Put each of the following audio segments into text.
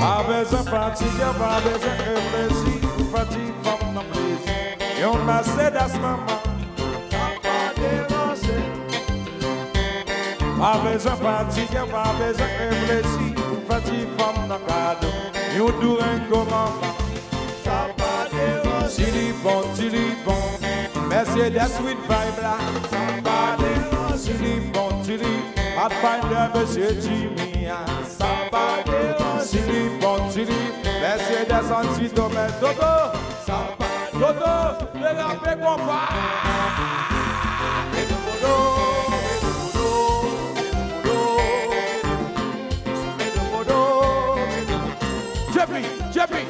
un un de avez un besoin de femme Et on m'a à ce moment, Ça déranger. Pas besoin de fatiguer, un besoin de réfléchir, pour femme cadeau. Et on comme un ça Chili bon, chili bon, sweet vibe là, ça pas déranger. Chili bon, chili, find the Jimmy, ça pas Un Sili, bon sili, laissez des antilles domaines. Dodo, Dodo, dérapez compas. Jeppy, Jeppy.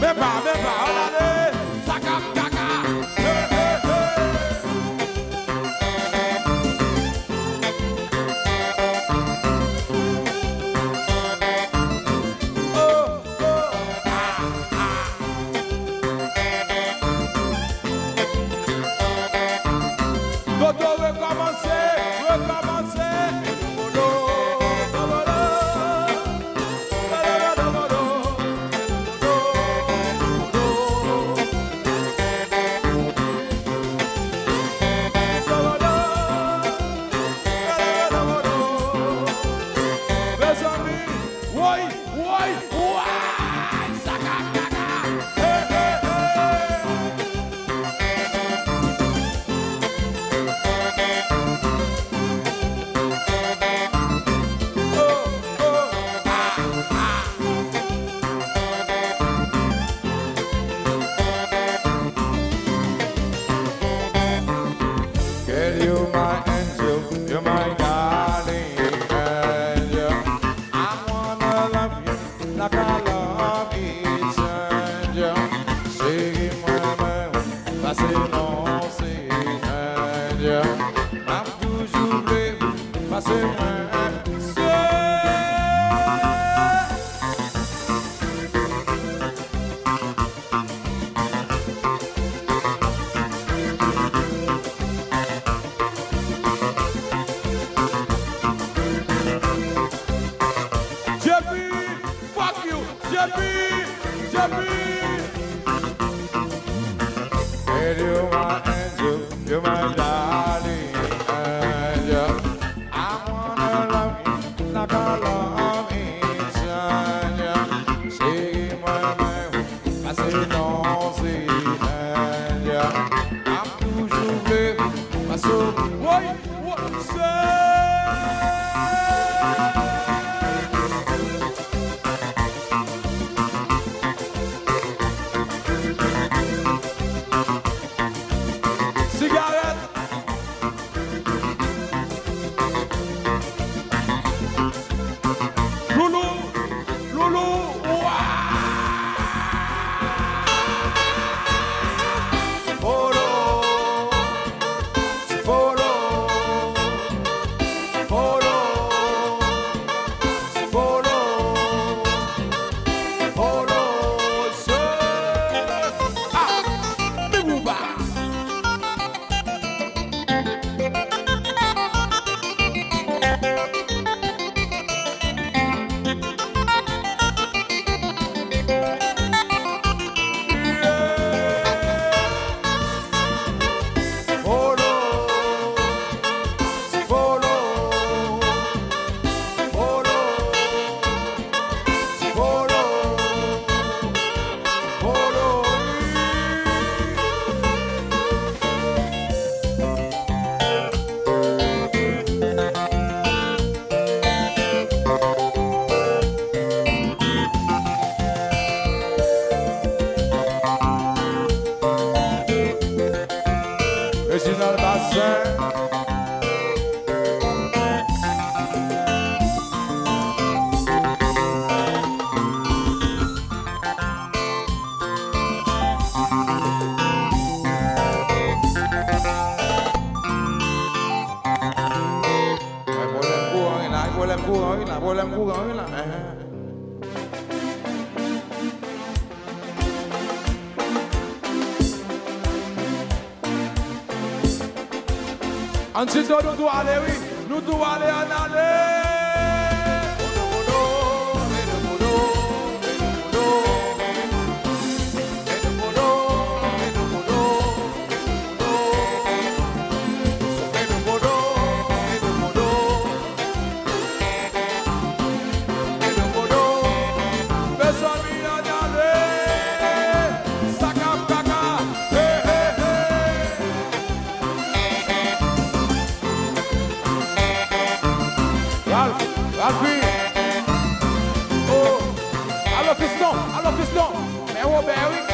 Beba, beba, olha aí. Bye, Anci to nou tou alewi, nou tou ale anale, A la fiston, a la fiston Mè wò oh, mè wè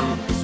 on